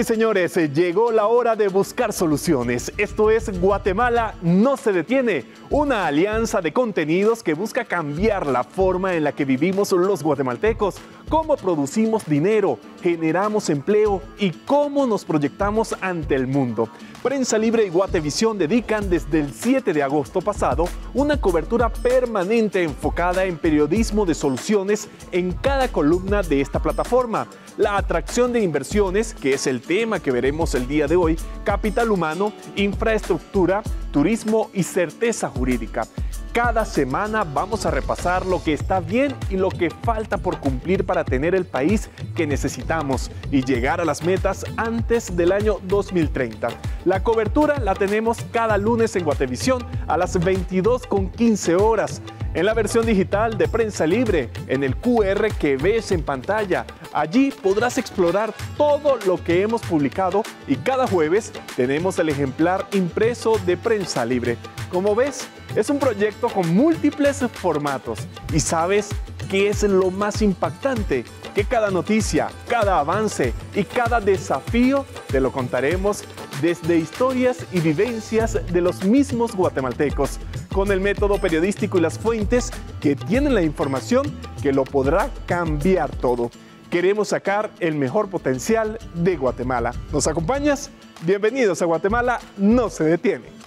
Y señores, eh, llegó la hora de buscar soluciones. Esto es Guatemala no se detiene, una alianza de contenidos que busca cambiar la forma en la que vivimos los guatemaltecos, cómo producimos dinero, generamos empleo y cómo nos proyectamos ante el mundo. Prensa Libre y Guatevisión dedican desde el 7 de agosto pasado una cobertura permanente enfocada en periodismo de soluciones en cada columna de esta plataforma. La atracción de inversiones, que es el tema que veremos el día de hoy, capital humano, infraestructura, turismo y certeza jurídica. Cada semana vamos a repasar lo que está bien y lo que falta por cumplir para tener el país que necesitamos y llegar a las metas antes del año 2030. La cobertura la tenemos cada lunes en Guatevisión a las 22 con 15 horas. En la versión digital de Prensa Libre, en el QR que ves en pantalla, allí podrás explorar todo lo que hemos publicado y cada jueves tenemos el ejemplar impreso de Prensa Libre. Como ves, es un proyecto con múltiples formatos y sabes qué es lo más impactante, que cada noticia, cada avance y cada desafío te lo contaremos desde historias y vivencias de los mismos guatemaltecos, con el método periodístico y las fuentes que tienen la información que lo podrá cambiar todo. Queremos sacar el mejor potencial de Guatemala. ¿Nos acompañas? Bienvenidos a Guatemala, no se detiene.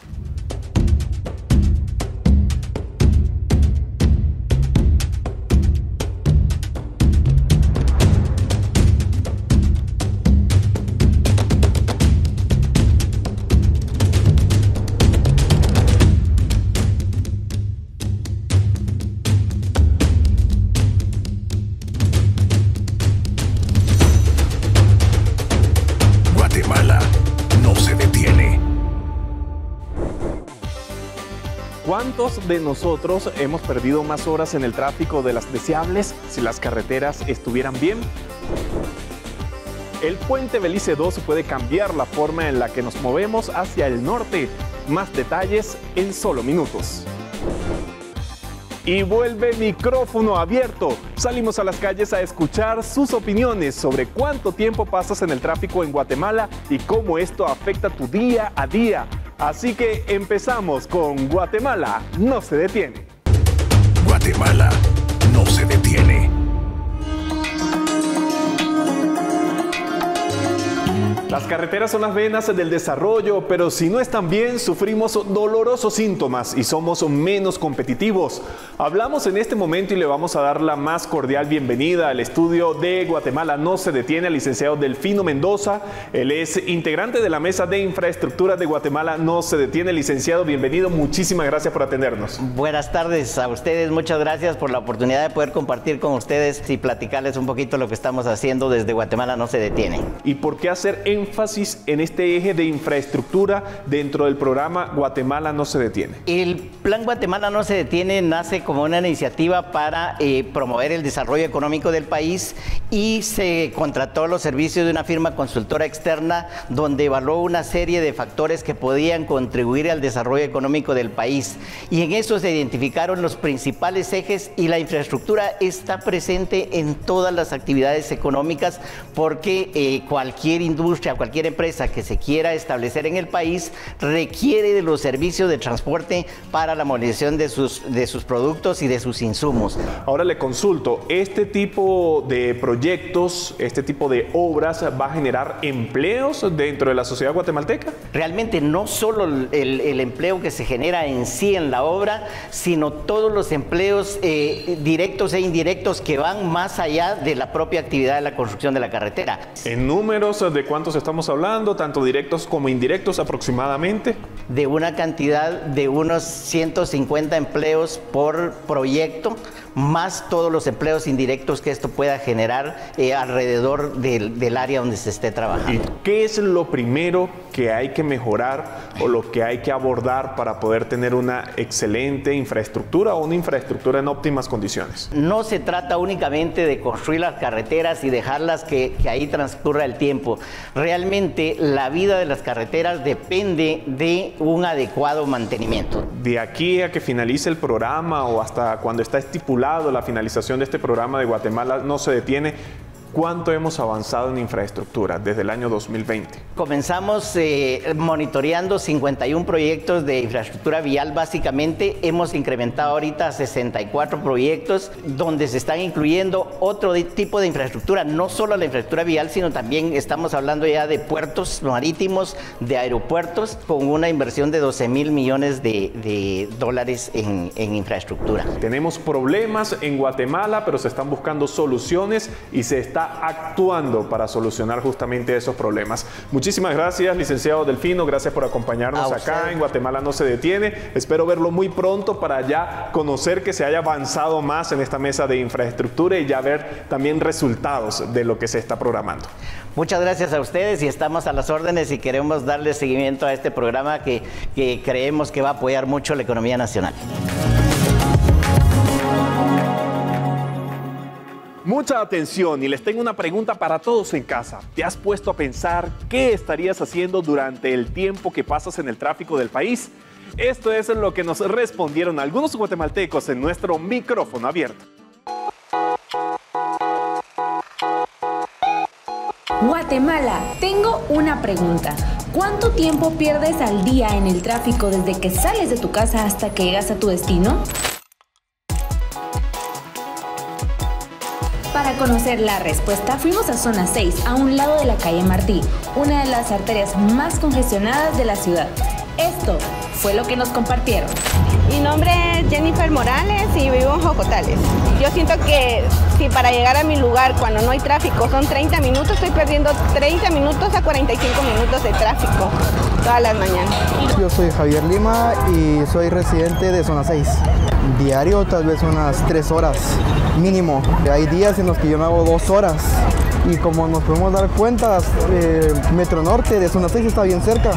¿Cuántos de nosotros hemos perdido más horas en el tráfico de las deseables si las carreteras estuvieran bien? El puente Belice 2 puede cambiar la forma en la que nos movemos hacia el norte. Más detalles en solo minutos. Y vuelve micrófono abierto. Salimos a las calles a escuchar sus opiniones sobre cuánto tiempo pasas en el tráfico en Guatemala y cómo esto afecta tu día a día. Así que empezamos con Guatemala no se detiene. Guatemala no se detiene. Las carreteras son las venas del desarrollo, pero si no están bien, sufrimos dolorosos síntomas y somos menos competitivos. Hablamos en este momento y le vamos a dar la más cordial bienvenida al estudio de Guatemala No se detiene al licenciado Delfino Mendoza. Él es integrante de la Mesa de Infraestructura de Guatemala No se detiene. Licenciado, bienvenido. Muchísimas gracias por atendernos. Buenas tardes a ustedes. Muchas gracias por la oportunidad de poder compartir con ustedes y platicarles un poquito lo que estamos haciendo desde Guatemala No se detiene. ¿Y por qué hacer en énfasis en este eje de infraestructura dentro del programa Guatemala no se detiene? El plan Guatemala no se detiene nace como una iniciativa para eh, promover el desarrollo económico del país y se contrató los servicios de una firma consultora externa donde evaluó una serie de factores que podían contribuir al desarrollo económico del país. Y en eso se identificaron los principales ejes y la infraestructura está presente en todas las actividades económicas porque eh, cualquier industria cualquier empresa que se quiera establecer en el país requiere de los servicios de transporte para la movilización de sus, de sus productos y de sus insumos. Ahora le consulto, ¿este tipo de proyectos, este tipo de obras va a generar empleos dentro de la sociedad guatemalteca? Realmente no solo el, empleo que se genera en sí en la obra, sino todos los empleos eh, directos e indirectos que van más allá de la propia actividad de la construcción de la carretera. ¿En números de cuántos estamos hablando, tanto directos como indirectos aproximadamente? De una cantidad de unos 150 empleos por proyecto más todos los empleos indirectos que esto pueda generar eh, alrededor del, del, área donde se esté trabajando. ¿Y qué es lo primero que hay que mejorar o lo que hay que abordar para poder tener una excelente infraestructura o una infraestructura en óptimas condiciones? No se trata únicamente de construir las carreteras y dejarlas que, que ahí transcurra el tiempo. Realmente la vida de las carreteras depende de un adecuado mantenimiento. De aquí a que finalice el programa o hasta cuando está estipulado la finalización de este programa de Guatemala no se detiene. ¿Cuánto hemos avanzado en infraestructura desde el año 2020? Comenzamos eh, monitoreando 51 proyectos de infraestructura vial básicamente. Hemos incrementado ahorita 64 proyectos donde se están incluyendo otro tipo de infraestructura, no solo la infraestructura vial, sino también estamos hablando ya de puertos marítimos, de aeropuertos, con una inversión de 12 mil millones de, dólares en, en infraestructura. Tenemos problemas en Guatemala, pero se están buscando soluciones y se está actuando para solucionar justamente esos problemas. Muchísimas gracias, licenciado Delfino, gracias por acompañarnos acá en Guatemala no se detiene. Espero verlo muy pronto para ya conocer que se haya avanzado más en esta mesa de infraestructura y ya ver también resultados de lo que se está programando. Muchas gracias a ustedes y estamos a las órdenes y queremos darle seguimiento a este programa que, que creemos que va a apoyar mucho la economía nacional. Mucha atención y les tengo una pregunta para todos en casa. ¿Te has puesto a pensar qué estarías haciendo durante el tiempo que pasas en el tráfico del país? Esto es lo que nos respondieron algunos guatemaltecos en nuestro micrófono abierto. Guatemala, tengo una pregunta. ¿Cuánto tiempo pierdes al día en el tráfico desde que sales de tu casa hasta que llegas a tu destino? Conocer la respuesta, fuimos a zona 6, a un lado de la calle Martí, una de las arterias más congestionadas de la ciudad. Esto fue lo que nos compartieron. Mi nombre es Jennifer Morales y vivo en Jocotales. Yo siento que si para llegar a mi lugar cuando no hay tráfico son 30 minutos, estoy perdiendo 30 minutos a 45 minutos de tráfico todas las mañanas. Yo soy Javier Lima y soy residente de zona 6. Diario tal vez unas 3 horas mínimo. Hay días en los que yo me hago 2 horas y como nos podemos dar cuenta, eh, Metro Norte de zona 6 está bien cerca.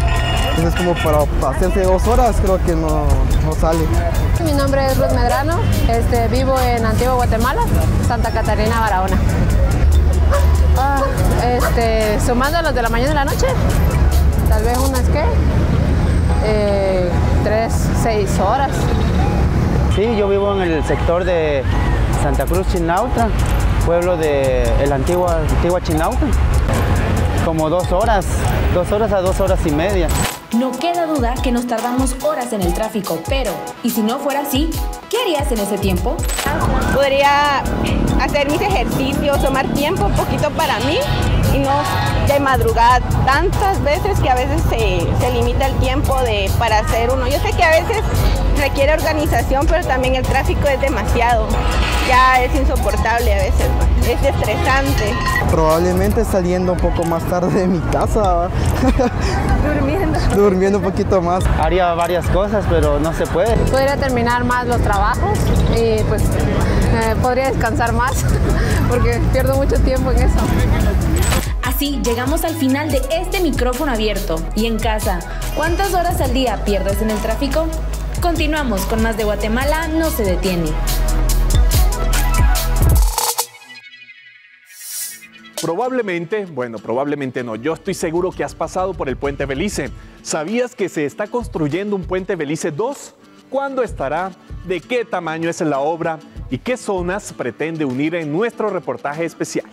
Entonces como para hacerse dos horas creo que no, no sale. Mi nombre es Ruth Medrano, este, vivo en Antigua Guatemala, Santa Catarina, Barahona. Ah, este, sumando los de la mañana y la noche, tal vez unas que, eh, tres, seis horas. Sí, yo vivo en el sector de Santa Cruz Chinauta, pueblo de el antiguo, antigua Chinauta. Como dos horas, dos horas a dos horas y media. No queda duda que nos tardamos horas en el tráfico, pero ¿y si no fuera así? ¿Qué harías en ese tiempo? Podría hacer mis ejercicios, tomar tiempo un poquito para mí y no de madrugada tantas veces que a veces se, se limita el tiempo de, para hacer uno. Yo sé que a veces requiere organización, pero también el tráfico es demasiado. Ya es insoportable a veces, es estresante. Probablemente saliendo un poco más tarde de mi casa. Durmiendo. Durmiendo un poquito más. Haría varias cosas, pero no se puede. Podría terminar más los trabajos y pues eh, podría descansar más porque pierdo mucho tiempo en eso. Así llegamos al final de este micrófono abierto. Y en casa, ¿cuántas horas al día pierdes en el tráfico? Continuamos con más de Guatemala no se detiene. Probablemente, bueno, probablemente no. Yo estoy seguro que has pasado por el puente Belice. ¿Sabías que se está construyendo un puente Belice 2? ¿Cuándo estará? ¿De qué tamaño es la obra? ¿Y qué zonas pretende unir en nuestro reportaje especial?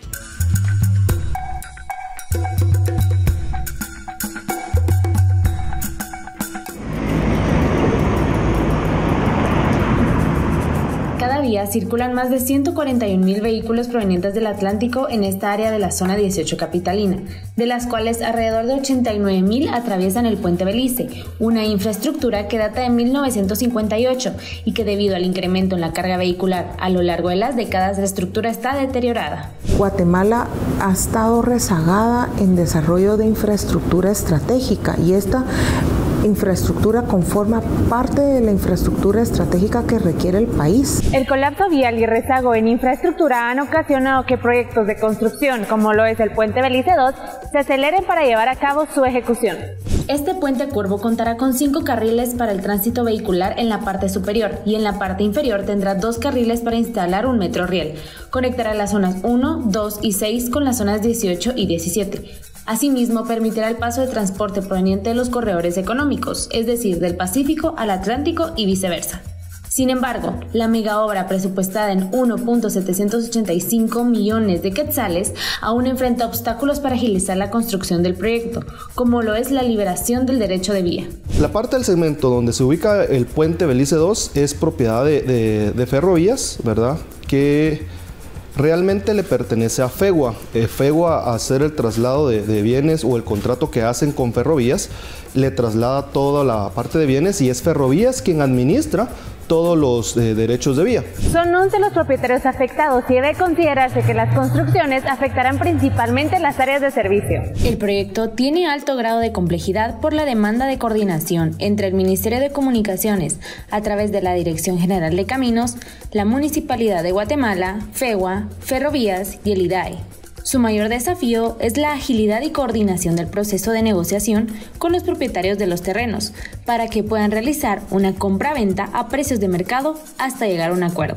Circulan más de 141 mil vehículos provenientes del Atlántico en esta área de la zona 18 capitalina, de las cuales alrededor de 89 mil atraviesan el puente Belice, una infraestructura que data de 1958 y que debido al incremento en la carga vehicular a lo largo de las décadas la estructura está deteriorada. Guatemala ha estado rezagada en desarrollo de infraestructura estratégica y esta infraestructura conforma parte de la infraestructura estratégica que requiere el país. El colapso vial y rezago en infraestructura han ocasionado que proyectos de construcción, como lo es el puente Belice 2, se aceleren para llevar a cabo su ejecución. Este puente curvo contará con cinco carriles para el tránsito vehicular en la parte superior y en la parte inferior tendrá dos carriles para instalar un metro riel. Conectará las zonas 1, 2 y 6 con las zonas 18 y 17. Asimismo, permitirá el paso de transporte proveniente de los corredores económicos, es decir, del Pacífico al Atlántico y viceversa. Sin embargo, la megaobra presupuestada en 1.785 millones de quetzales aún enfrenta obstáculos para agilizar la construcción del proyecto, como lo es la liberación del derecho de vía. La parte del segmento donde se ubica el puente Belice 2 es propiedad de, Ferrovías, ¿verdad? Que realmente le pertenece a FEGUA. Eh, FEGUA, hacer el traslado de, de, bienes o el contrato que hacen con Ferrovías, le traslada toda la parte de bienes y es Ferrovías quien administra todos los eh, derechos de vía. Son 11 los propietarios afectados y debe considerarse que las construcciones afectarán principalmente las áreas de servicio. El proyecto tiene alto grado de complejidad por la demanda de coordinación entre el Ministerio de Comunicaciones a través de la Dirección General de Caminos, la Municipalidad de Guatemala, FEGUA, Ferrovías y el IDAE. Su mayor desafío es la agilidad y coordinación del proceso de negociación con los propietarios de los terrenos para que puedan realizar una compra-venta a precios de mercado hasta llegar a un acuerdo.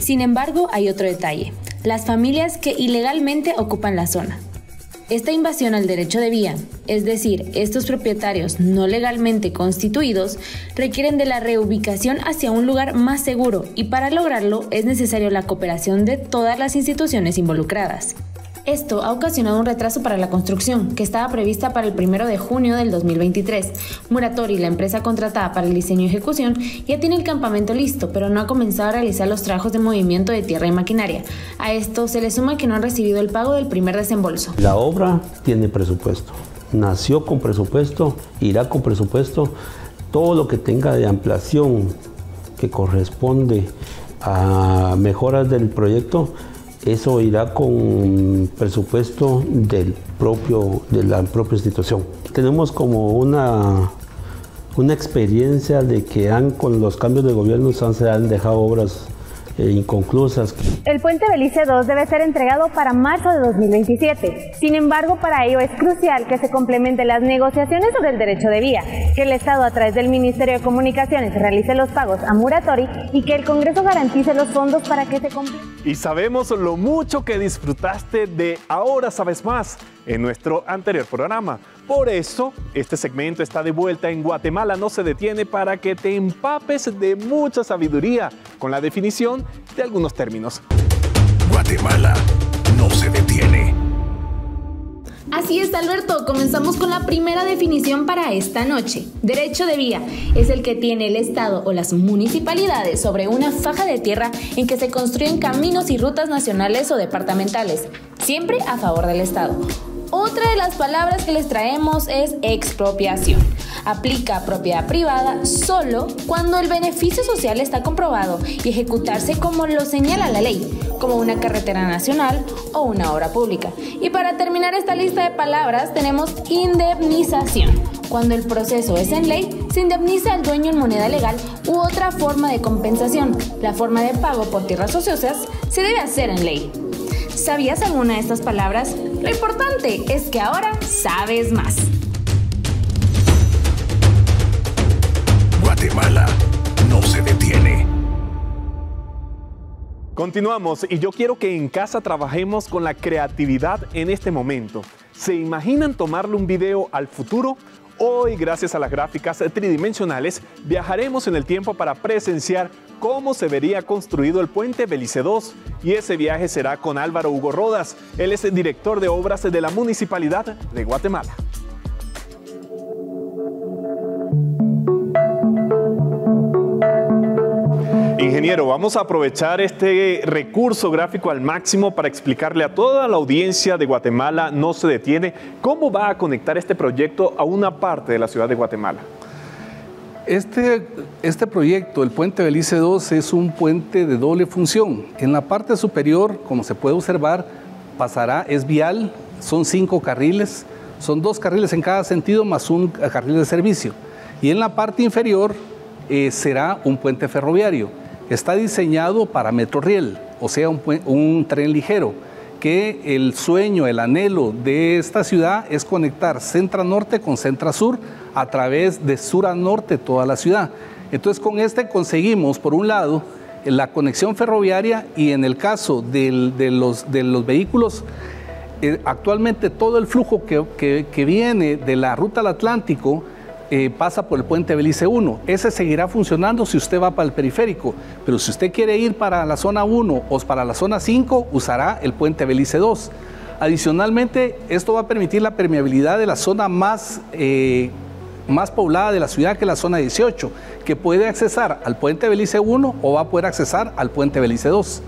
Sin embargo, hay otro detalle, las familias que ilegalmente ocupan la zona. Esta invasión al derecho de vía, es decir, estos propietarios no legalmente constituidos, requieren de la reubicación hacia un lugar más seguro y para lograrlo es necesario la cooperación de todas las instituciones involucradas. Esto ha ocasionado un retraso para la construcción, que estaba prevista para el 1 de junio del 2023. Muratori, la empresa contratada para el diseño y ejecución, ya tiene el campamento listo, pero no ha comenzado a realizar los trabajos de movimiento de tierra y maquinaria. A esto se le suma que no han recibido el pago del primer desembolso. La obra tiene presupuesto. Nació con presupuesto, irá con presupuesto. Todo lo que tenga de ampliación que corresponde a mejoras del proyecto eso irá con presupuesto del propio, de la propia institución. Tenemos como una, una experiencia de que han, con los cambios de gobierno se han dejado obras eh, inconclusas. El puente Belice 2 debe ser entregado para marzo de 2027. Sin embargo, para ello es crucial que se complementen las negociaciones sobre el derecho de vía, que el Estado a través del Ministerio de Comunicaciones realice los pagos a Muratori y que el Congreso garantice los fondos para que se cumplan. Y sabemos lo mucho que disfrutaste de Ahora Sabes Más en nuestro anterior programa. Por eso, este segmento está de vuelta en Guatemala no se detiene para que te empapes de mucha sabiduría con la definición de algunos términos. Guatemala no se detiene. Así es, Alberto. Comenzamos con la primera definición para esta noche. Derecho de vía es el que tiene el Estado o las municipalidades sobre una faja de tierra en que se construyen caminos y rutas nacionales o departamentales, siempre a favor del Estado. Otra de las palabras que les traemos es expropiación. Aplica propiedad privada solo cuando el beneficio social está comprobado y ejecutarse como lo señala la ley, como una carretera nacional o una obra pública. Y para terminar esta lista de palabras tenemos indemnización. Cuando el proceso es en ley, se indemniza al dueño en moneda legal u otra forma de compensación. La forma de pago por tierras ociosas se debe hacer en ley. ¿Sabías alguna de estas palabras? Lo importante es que ahora sabes más. Guatemala no se detiene. Continuamos y yo quiero que en casa trabajemos con la creatividad en este momento. ¿Se imaginan tomarle un video al futuro? Hoy, gracias a las gráficas tridimensionales, viajaremos en el tiempo para presenciar cómo se vería construido el puente Belice 2 y ese viaje será con Álvaro Hugo Rodas. Él es el director de obras de la Municipalidad de Guatemala. Ingeniero, vamos a aprovechar este recurso gráfico al máximo para explicarle a toda la audiencia de Guatemala No se detiene cómo va a conectar este proyecto a una parte de la ciudad de Guatemala. Este, este proyecto, el puente Belice 2, es un puente de doble función. En la parte superior, como se puede observar, pasará, es vial, son cinco carriles, son dos carriles en cada sentido más un carril de servicio. Y en la parte inferior eh, será un puente ferroviario. Está diseñado para Metroriel, o sea, un, tren ligero que el sueño, el anhelo de esta ciudad es conectar Centra Norte con Centra Sur a través de sur a norte toda la ciudad. Entonces con este conseguimos, por un lado, la conexión ferroviaria y en el caso de, los, de los vehículos, eh, actualmente todo el flujo que, que, viene de la ruta al Atlántico eh, pasa por el puente Belice 1. Ese seguirá funcionando si usted va para el periférico, pero si usted quiere ir para la zona 1 o para la zona 5, usará el puente Belice 2. Adicionalmente, esto va a permitir la permeabilidad de la zona más, eh, más poblada de la ciudad, que es la zona 18, que puede accesar al puente Belice 1 o va a poder accesar al puente Belice 2.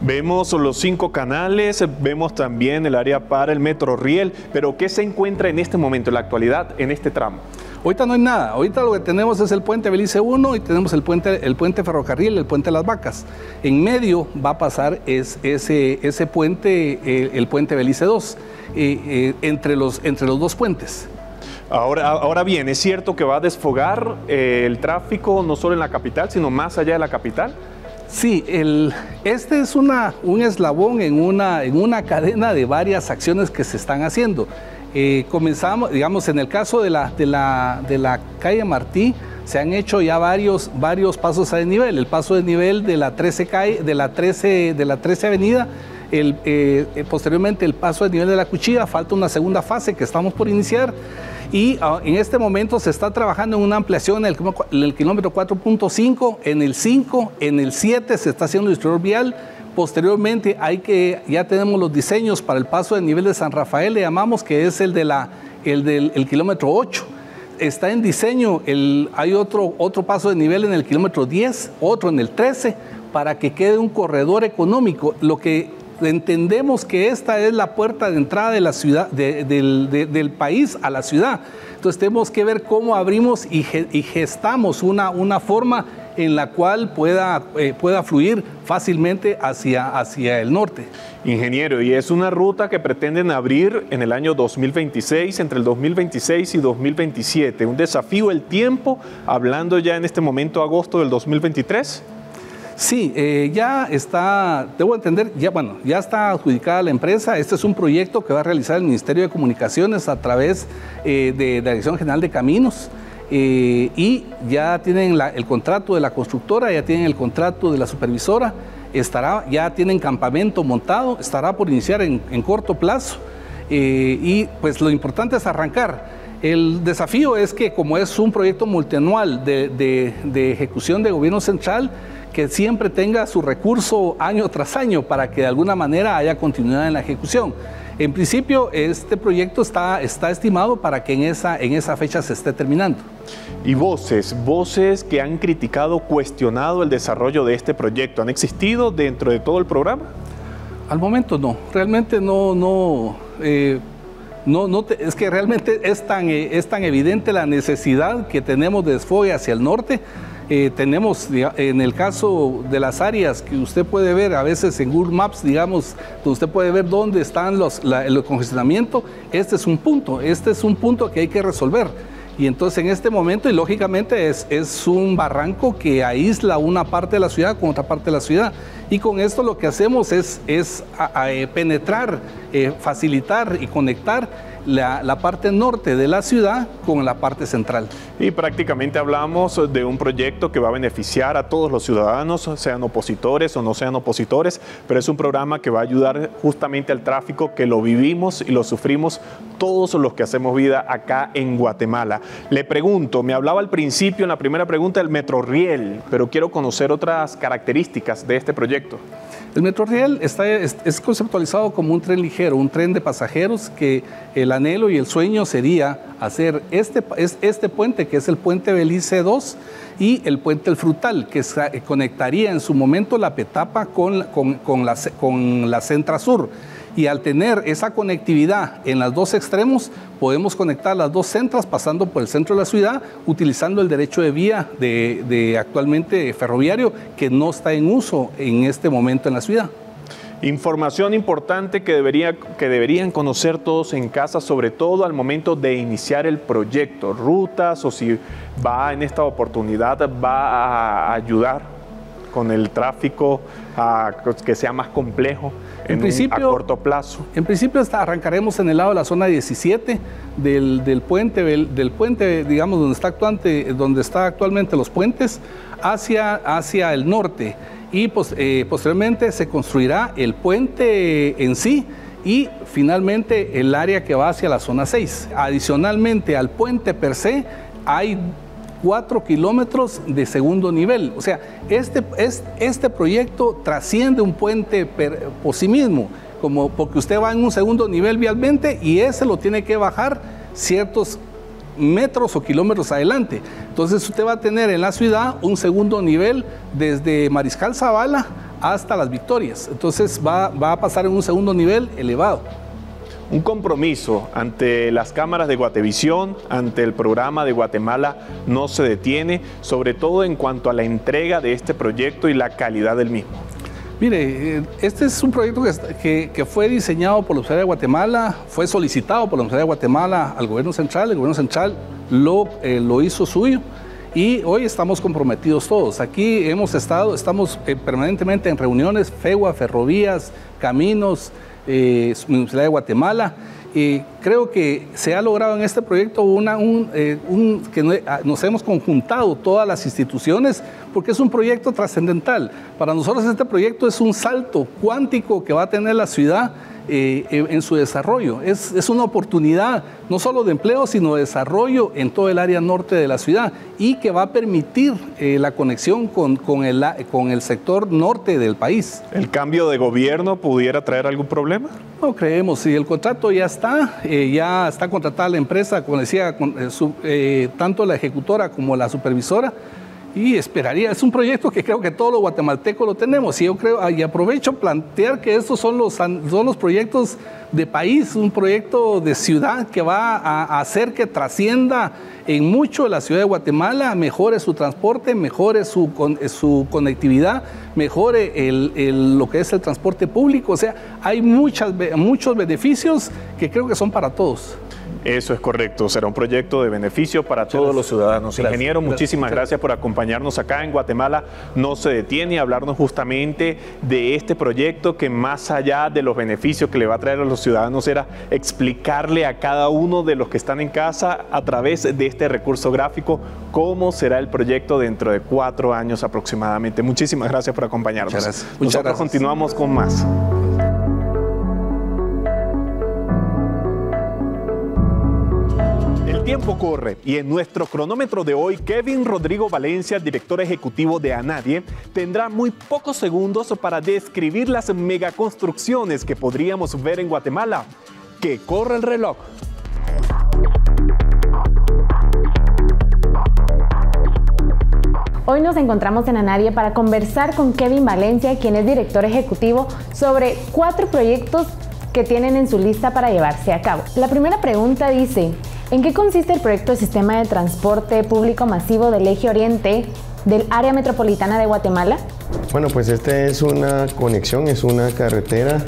Vemos los cinco canales, vemos también el área para el metro riel, pero ¿qué se encuentra en este momento, en la actualidad, en este tramo? Ahorita no hay nada, ahorita lo que tenemos es el puente Belice 1 y tenemos el puente, el puente ferrocarril, el puente Las Vacas. En medio va a pasar es, ese, ese puente, eh, el puente Belice 2, eh, eh, entre, los, entre los dos puentes. Ahora, ahora bien, ¿es cierto que va a desfogar el tráfico no solo en la capital, sino más allá de la capital? Sí, el, este es una, un eslabón en una, en una cadena de varias acciones que se están haciendo. Eh, comenzamos, digamos, en el caso de la, de la, de la calle Martí, se han hecho ya varios, varios pasos a desnivel. El paso de nivel de la 13, calle, de la 13, de la 13 avenida, el, eh, posteriormente el paso de nivel de la cuchilla, falta una segunda fase que estamos por iniciar y ah, en este momento se está trabajando en una ampliación en el, kilómetro 4.5, en el 5, en el 7 se está haciendo distribuidor vial. Posteriormente hay que, ya tenemos los diseños para el paso de nivel de San Rafael, le llamamos que es el, de la, el del kilómetro 8 está en diseño, el, hay otro, otro paso de nivel en el kilómetro 10, otro en el 13, para que quede un corredor económico. Lo que entendemos que esta es la puerta de entrada del, país a la ciudad. Entonces tenemos que ver cómo abrimos y, gestamos una, forma en la cual pueda, eh, fluir fácilmente hacia el norte. Ingeniero, y es una ruta que pretenden abrir en el año 2026, entre el 2026 y 2027. Un desafío el tiempo, hablando ya en este momento agosto del 2023. Sí, eh, ya está, debo entender, ya bueno, ya está adjudicada la empresa. Este es un proyecto que va a realizar el Ministerio de Comunicaciones a través eh, de la Dirección General de Caminos. Eh, y ya tienen el contrato de la constructora, ya tienen el contrato de la supervisora, estará, ya tienen campamento montado, estará por iniciar en, corto plazo. y pues lo importante es arrancar. El desafío es que como es un proyecto multianual de ejecución de gobierno central, que siempre tenga su recurso año tras año para que de alguna manera haya continuidad en la ejecución. En principio, este proyecto está, está estimado para que en esa, en esa fecha se esté terminando. Y voces, voces que han criticado, cuestionado el desarrollo de este proyecto, ¿han existido dentro de todo el programa? Al momento no, realmente no, no, eh, no, no es que realmente es tan, es tan evidente la necesidad que tenemos de desfogue hacia el norte eh, tenemos, en el caso de las áreas que usted puede ver a veces en Google Maps, digamos, donde usted puede ver dónde están los, el congestionamiento, este es un punto, este es un punto que hay que resolver. Y entonces en este momento, y lógicamente es, es un barranco que aísla una parte de la ciudad con otra parte de la ciudad. Y con esto lo que hacemos es, es eh, penetrar, eh, facilitar y conectar la, parte norte de la ciudad con la parte central. Y prácticamente hablamos de un proyecto que va a beneficiar a todos los ciudadanos, sean opositores o no sean opositores, pero es un programa que va a ayudar justamente al tráfico que lo vivimos y lo sufrimos todos los que hacemos vida acá en Guatemala. Le pregunto, me hablaba al principio en la primera pregunta del Metroriel, pero quiero conocer otras características de este proyecto. El Metroriel está, es, conceptualizado como un tren ligero, un tren de pasajeros que el anhelo y el sueño sería hacer este, este puente, que es el puente Belice 2, y el puente El Frutal, que conectaría en su momento la Petapa con, con, la, con la Centra Sur y al tener esa conectividad en los dos extremos, podemos conectar las dos centras pasando por el centro de la ciudad, utilizando el derecho de vía de, actualmente ferroviario que no está en uso en este momento en la ciudad. Información importante que, debería, que deberían conocer todos en casa, sobre todo al momento de iniciar el proyecto, rutas o si va en esta oportunidad, va a ayudar con el tráfico a que sea más complejo en, principio, a corto plazo. En principio arrancaremos en el lado de la zona 17 del, puente, del, puente, digamos, donde está, actuante, donde está actualmente los puentes, hacia, hacia el norte. Y pues, eh, posteriormente se construirá el puente en sí y finalmente el área que va hacia la zona 6. Adicionalmente al puente per se, hay cuatro kilómetros de segundo nivel. O sea, este, este proyecto trasciende un puente por sí mismo, como porque usted va en un segundo nivel vialmente y ese lo tiene que bajar ciertos metros o kilómetros adelante. Entonces usted va a tener en la ciudad un segundo nivel desde Mariscal Zavala hasta Las Victorias. Entonces va, va a pasar en un segundo nivel elevado un compromiso ante las cámaras de Guatevisión, ante el programa de Guatemala no se detiene, sobre todo en cuanto a la entrega de este proyecto y la calidad del mismo. Mire, eh, este es un proyecto que, fue diseñado por la Universidad de Guatemala, fue solicitado por la Universidad de Guatemala al gobierno central, el gobierno central lo, eh, lo hizo suyo y hoy estamos comprometidos todos. Aquí hemos estado, estamos eh, permanentemente en reuniones, FEGUA, ferrovías, caminos, eh, de Guatemala. Y creo que se ha logrado en este proyecto una, un, eh, que ah, nos hemos conjuntado todas las instituciones porque es un proyecto trascendental. Para nosotros este proyecto es un salto cuántico que va a tener la ciudad eh, en su desarrollo. Es, es, una oportunidad no solo de empleo, sino de desarrollo en todo el área norte de la ciudad y que va a permitir eh, la conexión con, con, el, con el sector norte del país. ¿El cambio de gobierno pudiera traer algún problema? No creemos, si el contrato ya está, eh, ya está contratada la empresa, como decía, tanto la ejecutora como la supervisora, y esperaría, es un proyecto que creo que todos los guatemaltecos lo tenemos y yo creo, y aprovecho plantear que estos son los, son los proyectos de país, un proyecto de ciudad que va a hacer que trascienda en mucho la ciudad de Guatemala, mejore su transporte, mejore su, su conectividad, mejore lo que es el transporte público, o sea, hay muchas, muchos beneficios que creo que son para todos. Eso es correcto, será un proyecto de beneficio para todos los ciudadanos. Ingeniero, muchísimas gracias por acompañarnos acá en Guatemala. No se detiene a hablarnos justamente de este proyecto que más allá de los beneficios que le va a traer a los ciudadanos era explicarle a cada uno de los que están en casa a través de este recurso gráfico cómo será el proyecto dentro de cuatro años aproximadamente. Muchísimas gracias por acompañarnos. Muchas gracias. Nosotros continuamos con más. Tiempo corre y en nuestro cronómetro de hoy, Kevin Rodrigo Valencia, director ejecutivo de Anadie, tendrá muy pocos segundos para describir las megaconstrucciones que podríamos ver en Guatemala. Que corre el reloj. Hoy nos encontramos en Anadie para conversar con Kevin Valencia, quien es director ejecutivo, sobre cuatro proyectos que tienen en su lista para llevarse a cabo. La primera pregunta dice, ¿En qué consiste el proyecto de sistema de transporte público masivo del eje oriente del área metropolitana de Guatemala? Bueno, pues esta es una conexión, es una carretera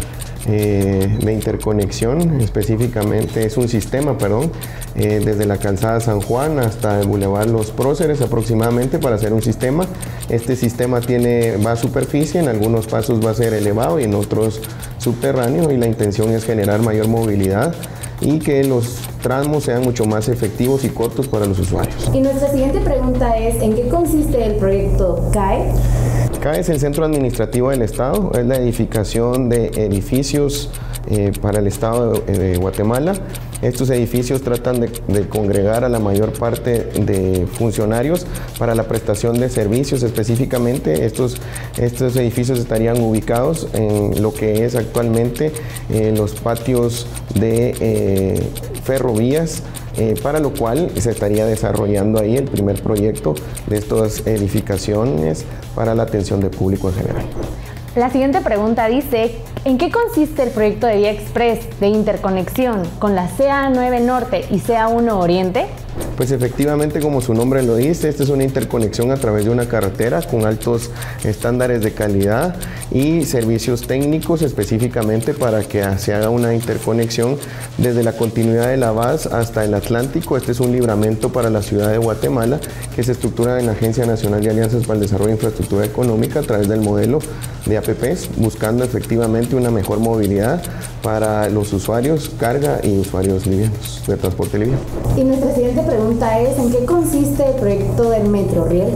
eh, de interconexión, específicamente es un sistema, perdón, eh, desde la calzada San Juan hasta el Boulevard Los Próceres aproximadamente para hacer un sistema. Este sistema tiene, va a superficie, en algunos pasos va a ser elevado y en otros subterráneo y la intención es generar mayor movilidad y que los tramos sean mucho más efectivos y cortos para los usuarios. Y nuestra siguiente pregunta es, ¿en qué consiste el proyecto CAE? CAE es el Centro Administrativo del Estado, es la edificación de edificios eh, para el Estado de Guatemala estos edificios tratan de, congregar a la mayor parte de funcionarios para la prestación de servicios específicamente. Estos, estos edificios estarían ubicados en lo que es actualmente eh, los patios de eh, ferrovías. Para lo cual se estaría desarrollando ahí el primer proyecto de estas edificaciones para la atención de público en general. La siguiente pregunta dice, ¿en qué consiste el proyecto de Vía Express de interconexión con la CA9 Norte y CA1 Oriente? Pues efectivamente, como su nombre lo dice, esta es una interconexión a través de una carretera con altos estándares de calidad y servicios técnicos específicamente para que se haga una interconexión desde la continuidad de la VAS hasta el Atlántico. Este es un libramento para la ciudad de Guatemala que se estructura en la Agencia Nacional de Alianzas para el Desarrollo de Infraestructura Económica a través del modelo de APPs, buscando efectivamente una mejor movilidad para los usuarios carga y usuarios livianos de transporte liviano. Y nuestra pregunta es, ¿en qué consiste el proyecto del Metroriel?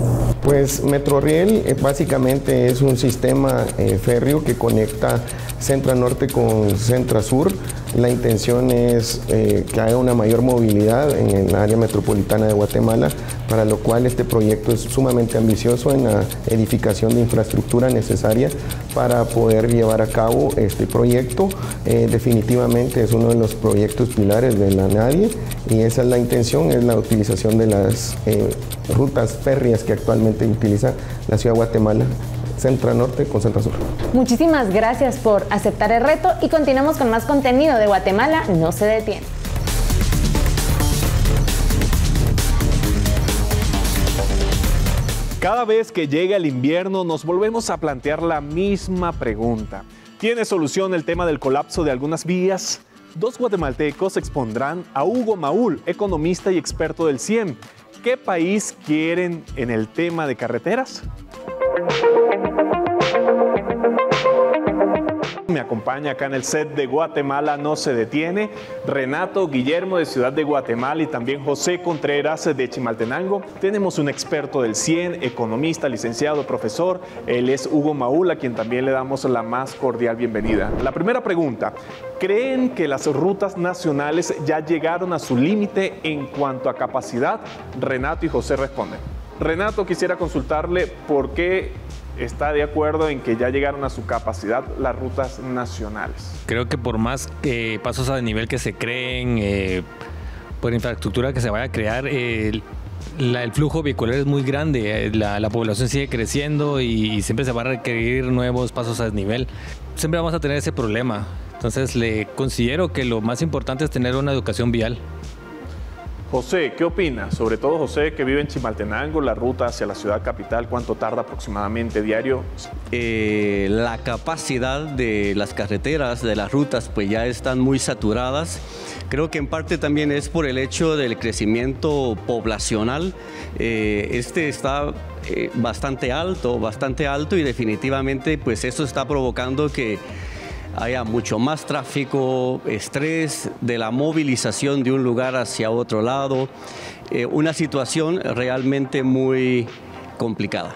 Pues Metroriel eh, básicamente es un sistema eh, férreo que conecta Centro Norte con Centro Sur La intención es eh, que haya una mayor movilidad en el área metropolitana de Guatemala, para lo cual este proyecto es sumamente ambicioso en la edificación de infraestructura necesaria para poder llevar a cabo este proyecto. Eh, definitivamente es uno de los proyectos pilares de la NADIE y esa es la intención, es la utilización de las eh, rutas férreas que actualmente utiliza la ciudad de Guatemala Centra Norte con Centra Sur. Muchísimas gracias por aceptar el reto y continuamos con más contenido de Guatemala No se detiene. Cada vez que llega el invierno nos volvemos a plantear la misma pregunta. ¿Tiene solución el tema del colapso de algunas vías? Dos guatemaltecos expondrán a Hugo Maúl, economista y experto del CIEM. ¿Qué país quieren en el tema de carreteras? Acá en el set de Guatemala No se detiene Renato Guillermo de Ciudad de Guatemala y también José Contreras de Chimaltenango. Tenemos un experto del CIEN, economista, licenciado, profesor. Él es Hugo Maúl, a quien también le damos la más cordial bienvenida. La primera pregunta, ¿creen que las rutas nacionales ya llegaron a su límite en cuanto a capacidad? Renato y José responden. Renato, quisiera consultarle por qué está de acuerdo en que ya llegaron a su capacidad las rutas nacionales. Creo que por más eh, pasos a nivel que se creen, eh, por infraestructura que se vaya a crear, el flujo vehicular es muy grande, eh, la, población sigue creciendo y, siempre se va a requerir nuevos pasos a desnivel. Siempre vamos a tener ese problema. Entonces le considero que lo más importante es tener una educación vial. José, ¿qué opina? Sobre todo José, que vive en Chimaltenango, la ruta hacia la ciudad capital, ¿cuánto tarda aproximadamente diario? Eh, la capacidad de las carreteras, de las rutas, pues ya están muy saturadas. Creo que en parte también es por el hecho del crecimiento poblacional. Eh, este está eh, bastante alto, bastante alto y definitivamente pues eso está provocando que haya mucho más tráfico, estrés de la movilización de un lugar hacia otro lado, eh, una situación realmente muy complicada.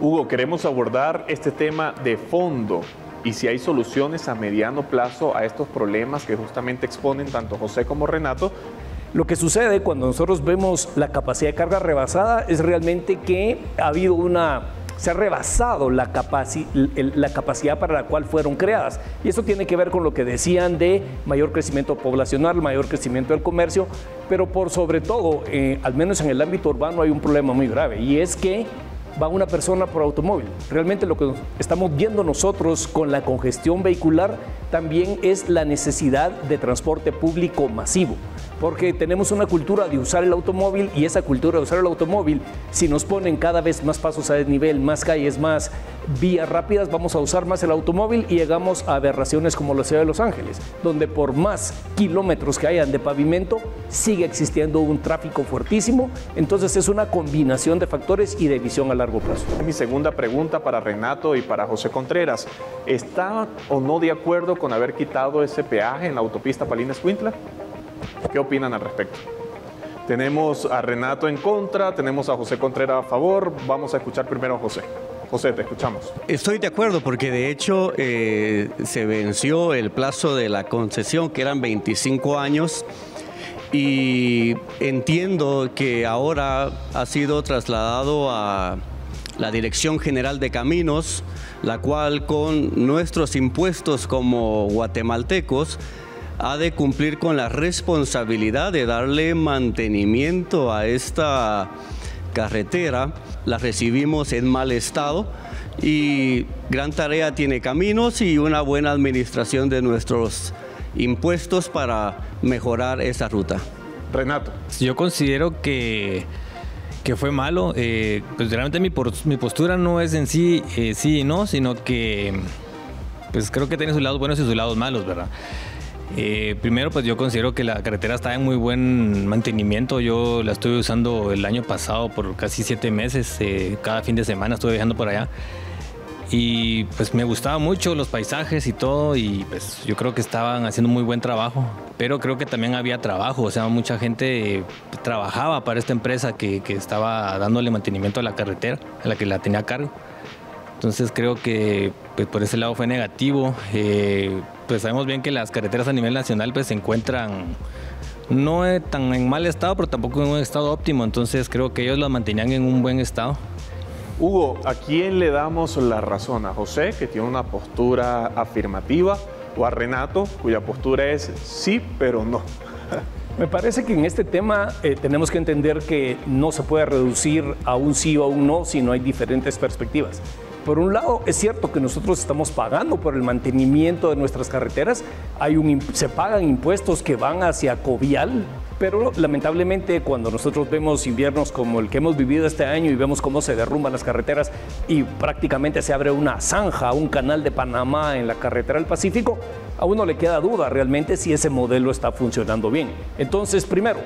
Hugo, queremos abordar este tema de fondo y si hay soluciones a mediano plazo a estos problemas que justamente exponen tanto José como Renato. Lo que sucede cuando nosotros vemos la capacidad de carga rebasada es realmente que ha habido una se ha rebasado la, la, capacidad para la cual fueron creadas. Y eso tiene que ver con lo que decían de mayor crecimiento poblacional, mayor crecimiento del comercio, pero por sobre todo, eh, al menos en el ámbito urbano hay un problema muy grave y es que va una persona por automóvil. Realmente lo que estamos viendo nosotros con la congestión vehicular también es la necesidad de transporte público masivo porque tenemos una cultura de usar el automóvil y esa cultura de usar el automóvil, si nos ponen cada vez más pasos a desnivel, más calles, más vías rápidas, vamos a usar más el automóvil y llegamos a aberraciones como la ciudad de Los Ángeles, donde por más kilómetros que hayan de pavimento, sigue existiendo un tráfico fuertísimo. Entonces es una combinación de factores y de visión a largo plazo. Mi segunda pregunta para Renato y para José Contreras. ¿Está o no de acuerdo con haber quitado ese peaje en la autopista Palina-Escuintla? ¿Qué opinan al respecto? Tenemos a Renato en contra, tenemos a José Contreras a favor. Vamos a escuchar primero a José. José, te escuchamos. Estoy de acuerdo porque de hecho eh, se venció el plazo de la concesión, que eran 25 años, y entiendo que ahora ha sido trasladado a la Dirección General de Caminos, la cual con nuestros impuestos como guatemaltecos, ha de cumplir con la responsabilidad de darle mantenimiento a esta carretera. La recibimos en mal estado y gran tarea tiene caminos y una buena administración de nuestros impuestos para mejorar esa ruta. Renato. Yo considero que, que fue malo. Eh, pues realmente mi, mi, postura no es en sí eh, sí y no, sino que pues creo que tiene sus lados buenos y sus lados malos, ¿verdad? Eh, primero, pues yo considero que la carretera está en muy buen mantenimiento. Yo la estuve usando el año pasado por casi siete meses. Eh, cada fin de semana estuve viajando por allá. Y pues me gustaba mucho los paisajes y todo. Y pues yo creo que estaban haciendo muy buen trabajo. Pero creo que también había trabajo. O sea, mucha gente trabajaba para esta empresa que, que estaba dándole mantenimiento a la carretera, a la que la tenía a cargo. Entonces creo que pues por ese lado fue negativo. Eh, pues sabemos bien que las carreteras a nivel nacional pues se encuentran no tan en mal estado, pero tampoco en un estado óptimo, entonces creo que ellos las mantenían en un buen estado. Hugo, ¿a quién le damos la razón? ¿A José, que tiene una postura afirmativa, o a Renato, cuya postura es sí, pero no? Me parece que en este tema eh, tenemos que entender que no se puede reducir a un sí o a un no, sino hay diferentes perspectivas. Por un lado, es cierto que nosotros estamos pagando por el mantenimiento de nuestras carreteras, hay un, se pagan impuestos que van hacia Covial, pero lamentablemente cuando nosotros vemos inviernos como el que hemos vivido este año y vemos cómo se derrumban las carreteras y prácticamente se abre una zanja, un canal de Panamá en la carretera del Pacífico, a uno le queda duda realmente si ese modelo está funcionando bien. Entonces, primero,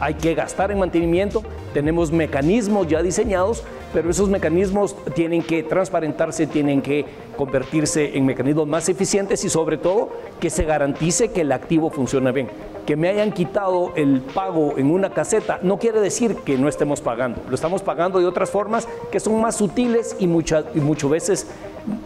hay que gastar en mantenimiento, tenemos mecanismos ya diseñados, pero esos mecanismos tienen que transparentarse, tienen que convertirse en mecanismos más eficientes y sobre todo que se garantice que el activo funcione bien. Que me hayan quitado el pago en una caseta no quiere decir que no estemos pagando, lo estamos pagando de otras formas que son más sutiles y, muchas, y muchas veces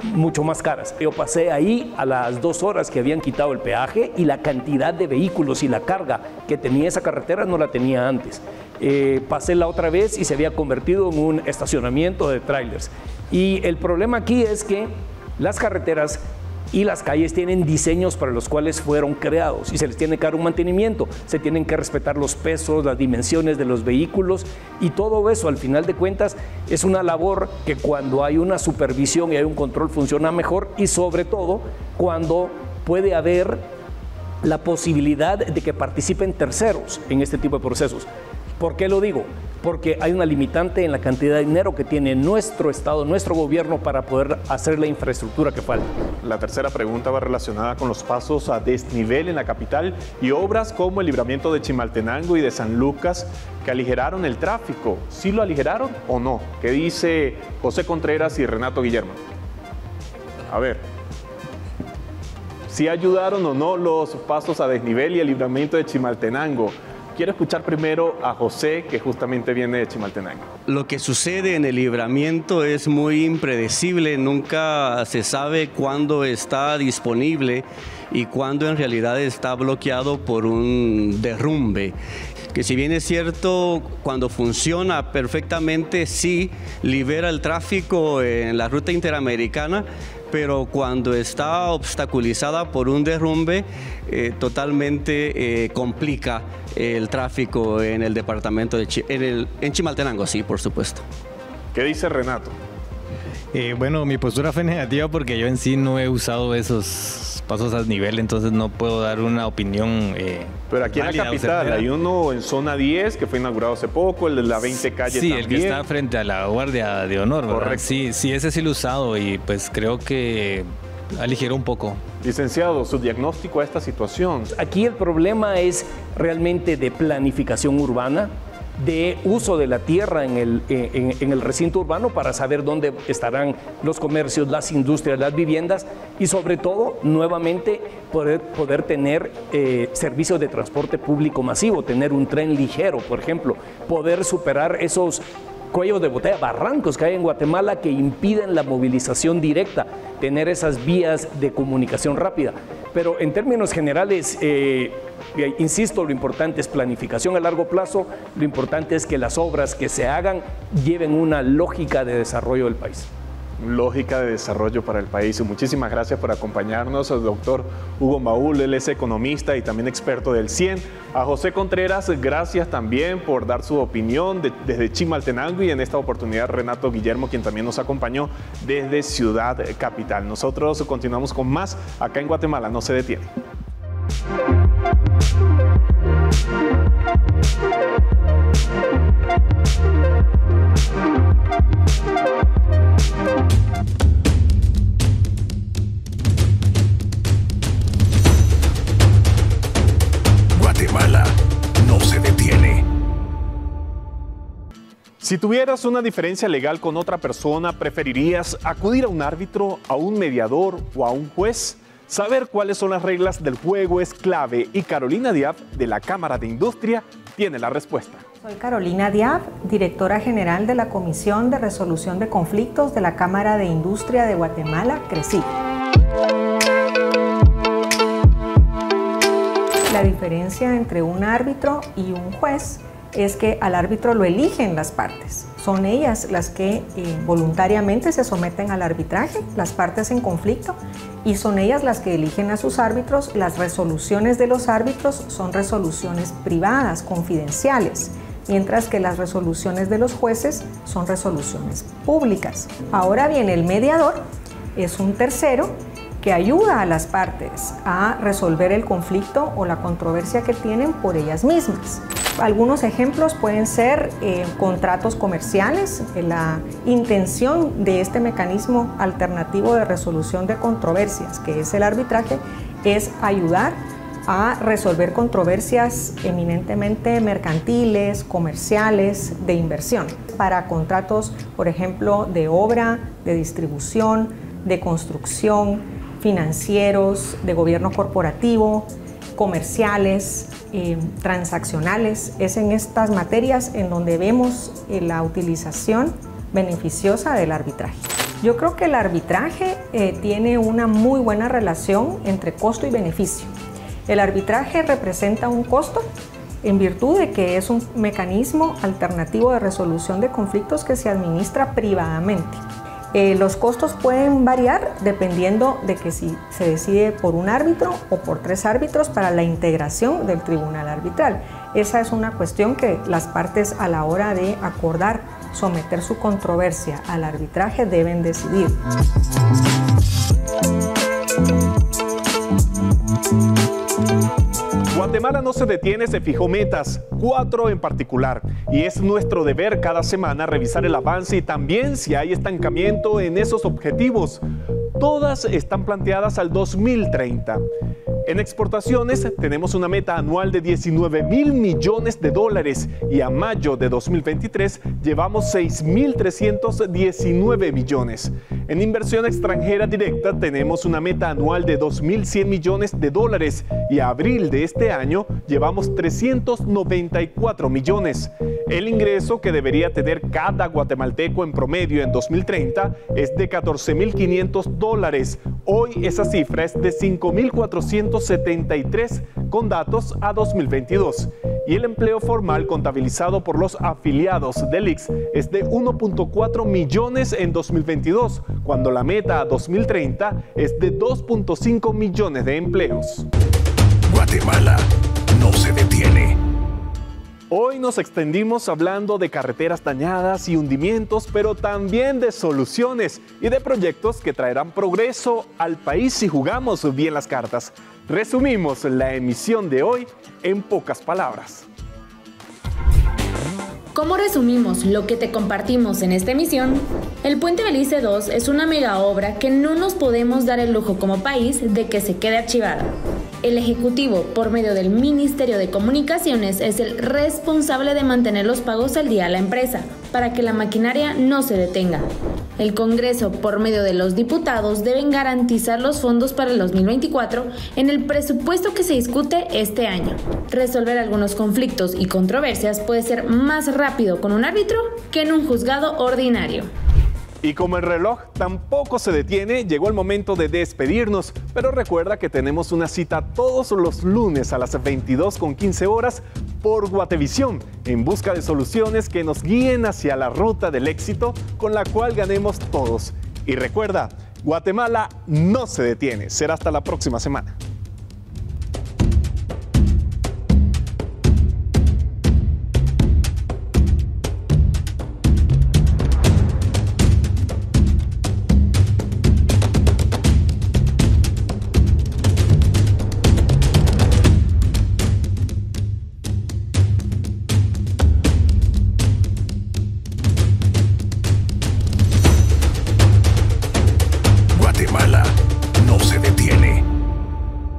mucho más caras. Yo pasé ahí a las dos horas que habían quitado el peaje y la cantidad de vehículos y la carga que tenía esa carretera no la tenía antes. Eh, pasé la otra vez y se había convertido en un estacionamiento de trailers. Y el problema aquí es que las carreteras y las calles tienen diseños para los cuales fueron creados y se les tiene que dar un mantenimiento, se tienen que respetar los pesos, las dimensiones de los vehículos y todo eso al final de cuentas es una labor que cuando hay una supervisión y hay un control funciona mejor y sobre todo cuando puede haber la posibilidad de que participen terceros en este tipo de procesos. ¿Por qué lo digo? Porque hay una limitante en la cantidad de dinero que tiene nuestro Estado, nuestro gobierno para poder hacer la infraestructura que falta. La tercera pregunta va relacionada con los pasos a desnivel en la capital y obras como el libramiento de Chimaltenango y de San Lucas que aligeraron el tráfico. ¿Sí lo aligeraron o no? ¿Qué dice José Contreras y Renato Guillermo? A ver. ¿Si ayudaron o no los pasos a desnivel y el libramiento de Chimaltenango? Quiero escuchar primero a José, que justamente viene de Chimaltenango. Lo que sucede en el libramiento es muy impredecible, nunca se sabe cuándo está disponible y cuándo en realidad está bloqueado por un derrumbe que si bien es cierto, cuando funciona perfectamente, sí libera el tráfico en la ruta interamericana, pero cuando está obstaculizada por un derrumbe, eh, totalmente eh, complica el tráfico en el departamento de en, Chimaltenango, sí, por supuesto. ¿Qué dice Renato? Eh, bueno, mi postura fue negativa porque yo en sí no he usado esos pasos a nivel, entonces no puedo dar una opinión. Eh, Pero aquí en la capital hay uno en zona 10 que fue inaugurado hace poco, el de la 20 calle sí, el que está frente a la Guardia de Honor, ¿verdad? Sí, sí, ese sí lo he usado y pues creo que aligeró un poco. Licenciado, su diagnóstico a esta situación. Aquí el problema es realmente de planificación urbana, de uso de la tierra en el, eh, en, el, recinto urbano para saber dónde estarán los comercios, las industrias, las viviendas y sobre todo, nuevamente, poder, poder tener eh, servicios de transporte público masivo, tener un tren ligero, por ejemplo, poder superar esos cuellos de botella, barrancos que hay en Guatemala que impiden la movilización directa, tener esas vías de comunicación rápida. Pero en términos generales, eh, insisto, lo importante es planificación a largo plazo, lo importante es que las obras que se hagan lleven una lógica de desarrollo del país lógica de desarrollo para el país. Muchísimas gracias por acompañarnos, al doctor Hugo Maúl, él es economista y también experto del CIEN. A José Contreras, gracias también por dar su opinión desde Chimaltenango y en esta oportunidad Renato Guillermo, quien también nos acompañó desde Ciudad Capital. Nosotros continuamos con más acá en Guatemala, no se detiene. Guatemala no se detiene. Si tuvieras una diferencia legal con otra persona, ¿preferirías acudir a un árbitro, a un mediador o a un juez? Saber cuáles son las reglas del juego es clave y Carolina Diab de la Cámara de Industria tiene la respuesta. Soy Carolina Diab, directora general de la Comisión de Resolución de Conflictos de la Cámara de Industria de Guatemala, CRECI. La diferencia entre un árbitro y un juez es que al árbitro lo eligen las partes. Son ellas las que eh, voluntariamente se someten al arbitraje, las partes en conflicto, y son ellas las que eligen a sus árbitros. Las resoluciones de los árbitros son resoluciones privadas, confidenciales, mientras que las resoluciones de los jueces son resoluciones públicas. Ahora bien, el mediador es un tercero que ayuda a las partes a resolver el conflicto o la controversia que tienen por ellas mismas. Algunos ejemplos pueden ser eh, contratos comerciales. La intención de este mecanismo alternativo de resolución de controversias, que es el arbitraje, es ayudar a resolver controversias eminentemente mercantiles, comerciales, de inversión. Para contratos, por ejemplo, de obra, de distribución, de construcción, financieros, de gobierno corporativo, comerciales, eh, transaccionales. Es en estas materias en donde vemos eh, la utilización beneficiosa del arbitraje. Yo creo que el arbitraje eh, tiene una muy buena relación entre costo y beneficio. El arbitraje representa un costo en virtud de que es un mecanismo alternativo de resolución de conflictos que se administra privadamente. Eh, los costos pueden variar dependiendo de que si se decide por un árbitro o por tres árbitros para la integración del tribunal arbitral. Esa es una cuestión que las partes a la hora de acordar someter su controversia al arbitraje deben decidir. Guatemala no se detiene, se fijó metas, cuatro en particular, y es nuestro deber cada semana revisar el avance y también si hay estancamiento en esos objetivos. Todas están planteadas al 2030. En exportaciones tenemos una meta anual de 19 mil millones de dólares y a mayo de 2023 llevamos 6.319 millones. En inversión extranjera directa tenemos una meta anual de 2.100 millones de dólares y a abril de este año llevamos 394 millones. El ingreso que debería tener cada guatemalteco en promedio en 2030 es de 14.500 dólares. Hoy esa cifra es de 5.473 con datos a 2022. Y el empleo formal contabilizado por los afiliados del IX es de 1.4 millones en 2022, cuando la meta a 2030 es de 2.5 millones de empleos. Guatemala no se detiene. Hoy nos extendimos hablando de carreteras dañadas y hundimientos, pero también de soluciones y de proyectos que traerán progreso al país si jugamos bien las cartas. Resumimos la emisión de hoy en pocas palabras. ¿Cómo resumimos lo que te compartimos en esta emisión? El Puente Belice 2 es una mega obra que no nos podemos dar el lujo como país de que se quede archivada. El Ejecutivo, por medio del Ministerio de Comunicaciones, es el responsable de mantener los pagos al día a la empresa, para que la maquinaria no se detenga. El Congreso, por medio de los diputados, deben garantizar los fondos para el 2024 en el presupuesto que se discute este año. Resolver algunos conflictos y controversias puede ser más rápido con un árbitro que en un juzgado ordinario. Y como el reloj tampoco se detiene, llegó el momento de despedirnos, pero recuerda que tenemos una cita todos los lunes a las 22 con 15 horas por Guatevisión, en busca de soluciones que nos guíen hacia la ruta del éxito con la cual ganemos todos. Y recuerda, Guatemala no se detiene. Será hasta la próxima semana.